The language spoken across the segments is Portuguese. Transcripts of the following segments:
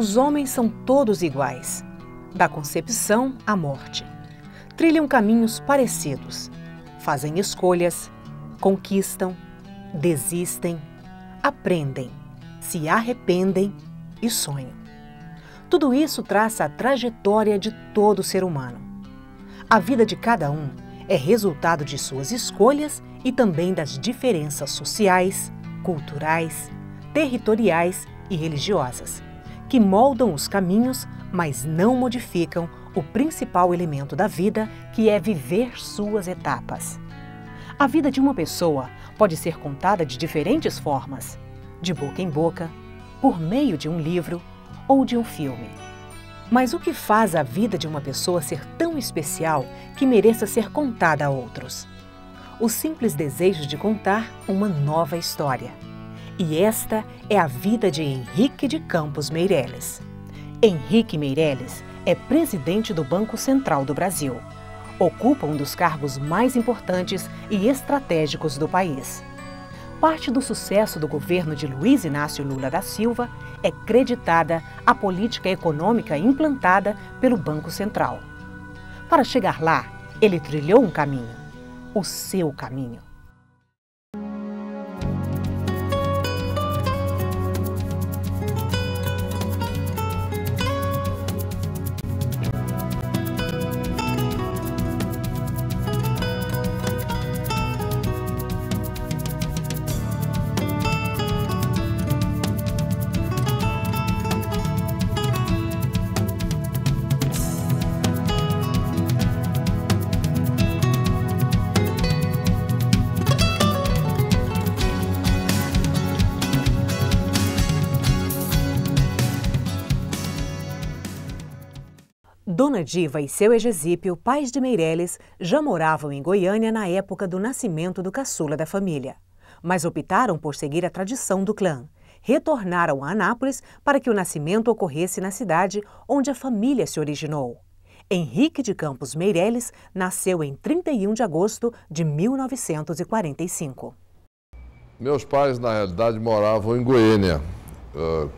Os homens são todos iguais, da concepção à morte. Trilham caminhos parecidos, fazem escolhas, conquistam, desistem, aprendem, se arrependem e sonham. Tudo isso traça a trajetória de todo ser humano. A vida de cada um é resultado de suas escolhas e também das diferenças sociais, culturais, territoriais e religiosas, que moldam os caminhos, mas não modificam o principal elemento da vida, que é viver suas etapas. A vida de uma pessoa pode ser contada de diferentes formas, de boca em boca, por meio de um livro ou de um filme. Mas o que faz a vida de uma pessoa ser tão especial que mereça ser contada a outros? O simples desejo de contar uma nova história. E esta é a vida de Henrique de Campos Meireles. Henrique Meireles é presidente do Banco Central do Brasil. Ocupa um dos cargos mais importantes e estratégicos do país. Parte do sucesso do governo de Luiz Inácio Lula da Silva é creditada à política econômica implantada pelo Banco Central. Para chegar lá, ele trilhou um caminho, o seu caminho. Dona Diva e seu Egesípio, pais de Meireles, já moravam em Goiânia na época do nascimento do caçula da família. Mas optaram por seguir a tradição do clã. Retornaram a Anápolis para que o nascimento ocorresse na cidade onde a família se originou. Henrique de Campos Meireles nasceu em 31 de agosto de 1945. Meus pais, na realidade, moravam em Goiânia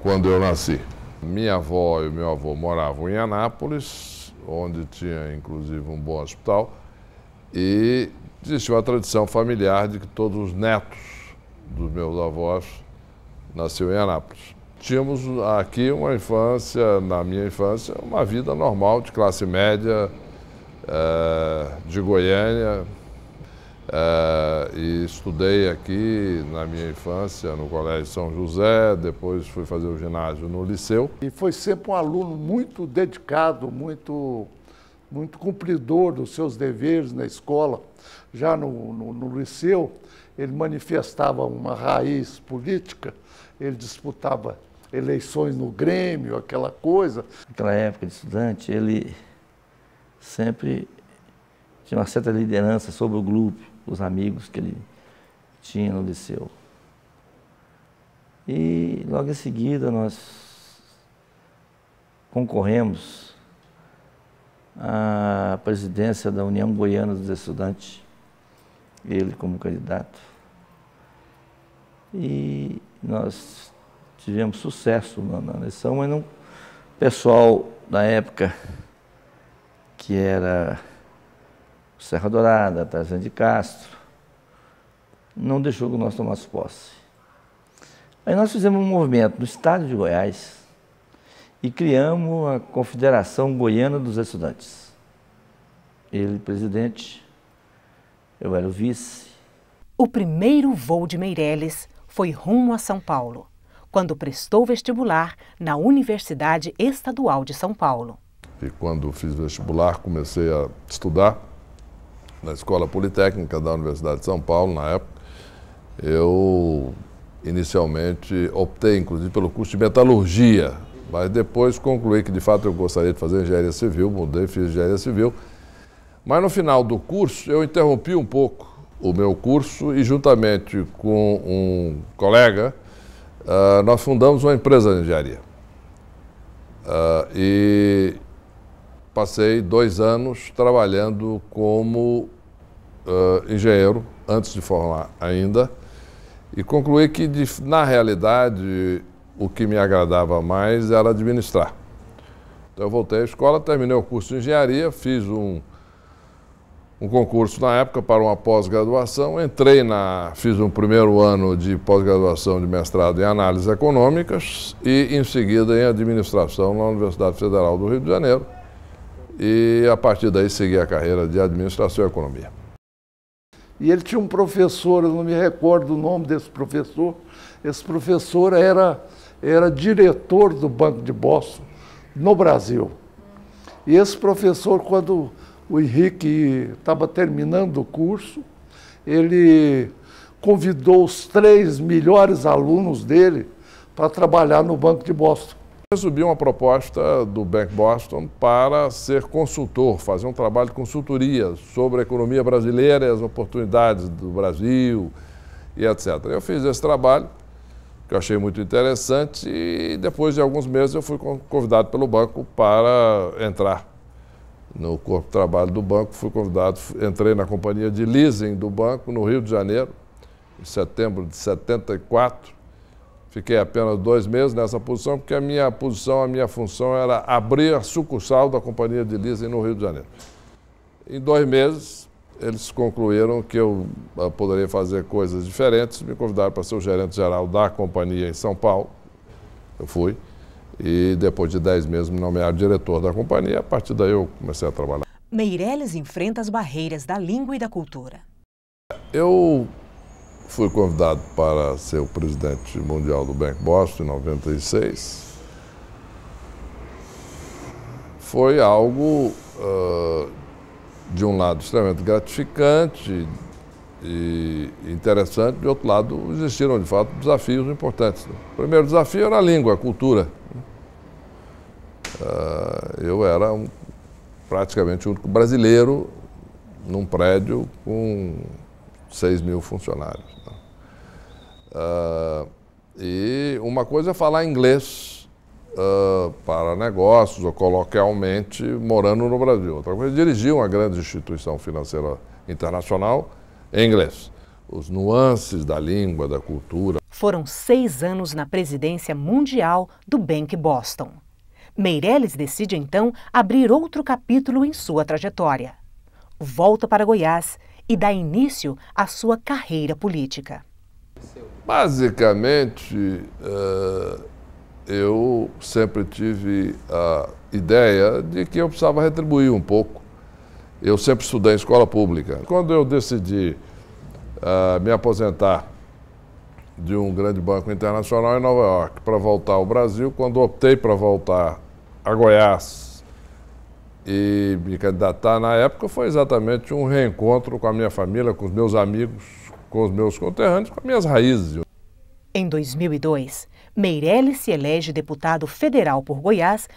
quando eu nasci. Minha avó e meu avô moravam em Anápolis, onde tinha inclusive um bom hospital, e existia uma tradição familiar de que todos os netos dos meus avós nasceram em Anápolis. Tínhamos aqui uma infância, na minha infância, uma vida normal de classe média, é, de Goiânia, é, e estudei aqui na minha infância no Colégio São José, depois fui fazer o ginásio no Liceu. E foi sempre um aluno muito dedicado, muito, muito cumpridor dos seus deveres na escola. Já no, no, no Liceu, ele manifestava uma raiz política, ele disputava eleições no Grêmio, aquela coisa. Naquela época de estudante, ele sempre tinha uma certa liderança sobre o grupo os amigos que ele tinha no liceu. E logo em seguida nós concorremos à presidência da União Goiana dos Estudantes, ele como candidato. E nós tivemos sucesso na, eleição, mas não, o pessoal da época que era Serra Dourada, Tarzan de Castro, não deixou que nós tomássemos posse. Aí nós fizemos um movimento no estado de Goiás e criamos a Confederação Goiana dos Estudantes. Ele, presidente, eu era o vice. O primeiro voo de Meireles foi rumo a São Paulo, quando prestou vestibular na Universidade Estadual de São Paulo. E quando fiz vestibular, comecei a estudar na Escola Politécnica da Universidade de São Paulo, na época, eu inicialmente optei, inclusive, pelo curso de metalurgia, mas depois concluí que, de fato, eu gostaria de fazer engenharia civil, mudei, fiz engenharia civil. Mas no final do curso, eu interrompi um pouco o meu curso e, juntamente com um colega, uh, nós fundamos uma empresa de engenharia. Uh, e passei dois anos trabalhando como uh, engenheiro, antes de formar ainda, e concluí que, de, na realidade, o que me agradava mais era administrar. Então eu voltei à escola, terminei o curso de engenharia, fiz um, um concurso na época para uma pós-graduação, entrei na, fiz um primeiro ano de pós-graduação de mestrado em análises econômicas e em seguida em administração na Universidade Federal do Rio de Janeiro. E a partir daí segui a carreira de administração e economia. E ele tinha um professor, eu não me recordo o nome desse professor. Esse professor era, era diretor do Banco de Boston no Brasil. E esse professor, quando o Henrique estava terminando o curso, ele convidou os três melhores alunos dele para trabalhar no Banco de Boston. Recebi uma proposta do Bank Boston para ser consultor, fazer um trabalho de consultoria sobre a economia brasileira e as oportunidades do Brasil e etc. Eu fiz esse trabalho que eu achei muito interessante e depois de alguns meses eu fui convidado pelo banco para entrar no corpo de trabalho do banco, fui convidado, entrei na companhia de leasing do banco no Rio de Janeiro, em setembro de 74. Fiquei apenas dois meses nessa posição, porque a minha posição, a minha função era abrir a sucursal da companhia de leasing no Rio de Janeiro. Em dois meses, eles concluíram que eu poderia fazer coisas diferentes, me convidaram para ser o gerente geral da companhia em São Paulo. Eu fui. E depois de 10 meses me nomearam diretor da companhia. A partir daí eu comecei a trabalhar. Meirelles enfrenta as barreiras da língua e da cultura. Eu fui convidado para ser o presidente mundial do Bank Boston em 96. Foi algo uh, de um lado, extremamente gratificante e interessante, de outro lado, existiram, de fato, desafios importantes. O primeiro desafio era a língua, a cultura. Ah, eu era um, praticamente o único brasileiro num prédio com 6 mil funcionários. Uh, e uma coisa é falar inglês uh, para negócios ou coloquialmente morando no Brasil. Outra coisa é dirigir uma grande instituição financeira internacional em inglês. Os nuances da língua, da cultura. Foram seis anos na presidência mundial do Bank Boston. Meirelles decide então abrir outro capítulo em sua trajetória. Volta para Goiás e dá início à sua carreira política. Basicamente, uh, eu sempre tive a ideia de que eu precisava retribuir um pouco. Eu sempre estudei em escola pública. Quando eu decidi uh, me aposentar de um grande banco internacional em Nova York para voltar ao Brasil, quando optei para voltar a Goiás e me candidatar na época, foi exatamente um reencontro com a minha família, com os meus amigos, com os meus conterrâneos, com as minhas raízes. Em 2002, Meirelles se elege deputado federal por Goiás